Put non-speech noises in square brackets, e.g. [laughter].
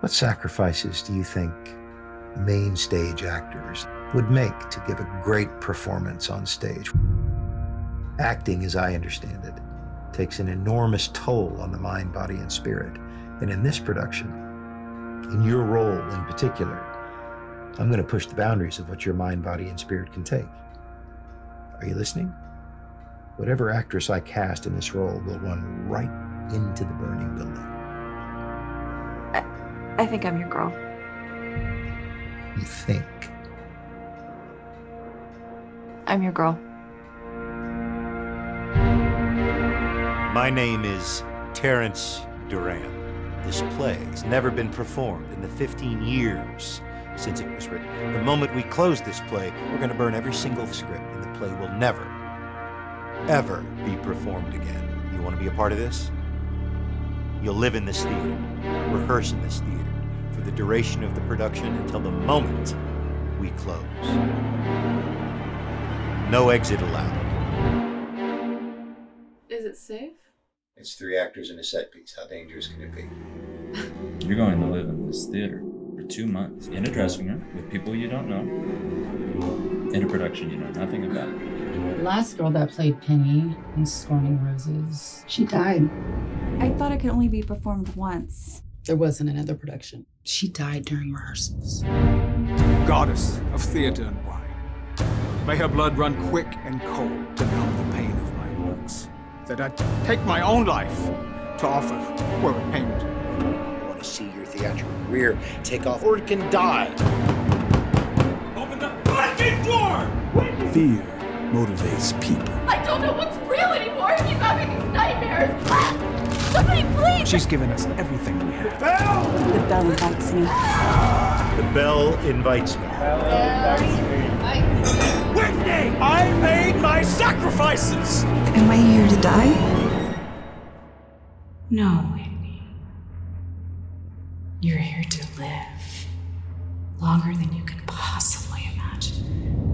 What sacrifices do you think main stage actors would make to give a great performance on stage? Acting, as I understand it, takes an enormous toll on the mind, body, and spirit. And in this production, in your role in particular, I'm going to push the boundaries of what your mind, body, and spirit can take. Are you listening? Whatever actress I cast in this role will run right into the burning building. I think I'm your girl. You think. I'm your girl. My name is Terrence Duran. This play has never been performed in the 15 years since it was written. The moment we close this play, we're going to burn every single script, and the play will never, ever be performed again. You want to be a part of this? You'll live in this theater, rehearse in this theater for the duration of the production until the moment we close. No exit allowed. Is it safe? It's three actors in a set piece. How dangerous can it be? [laughs] You're going to live in this theater for two months in a dressing room with people you don't know, in a production you know nothing about. The last girl that played Penny in Scorning Roses, she died. I thought it could only be performed once. There wasn't another production. She died during rehearsals. Goddess of theater and wine, may her blood run quick and cold to numb the pain of my works. That I take my own life to offer for a payment. I want to see your theatrical career take off, or it can die. Open the fucking door! Fear motivates people. I don't know what's real anymore. I keep having these nightmares. Ah! Somebody please! She's given us everything we have. The bell invites me. The bell invites me. Whitney! I made my sacrifices! Am I here to die? No, Whitney. You're here to live longer than you could possibly imagine.